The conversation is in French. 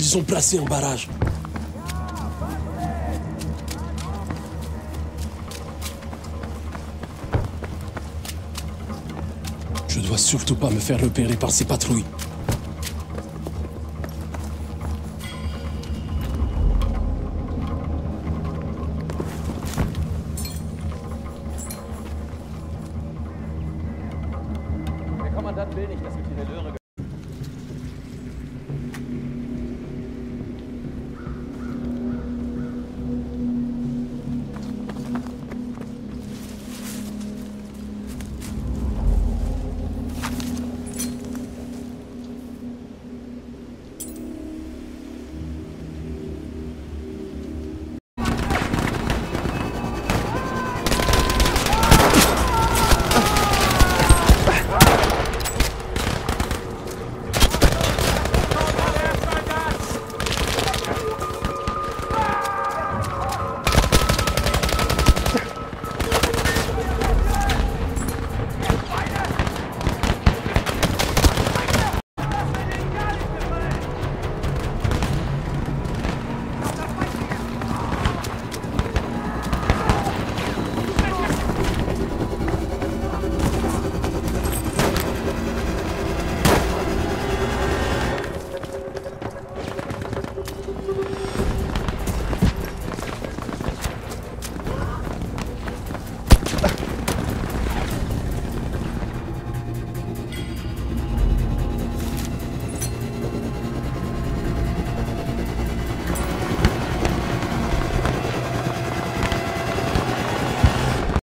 Ils ont placé un barrage. Je dois surtout pas me faire repérer par ces patrouilles.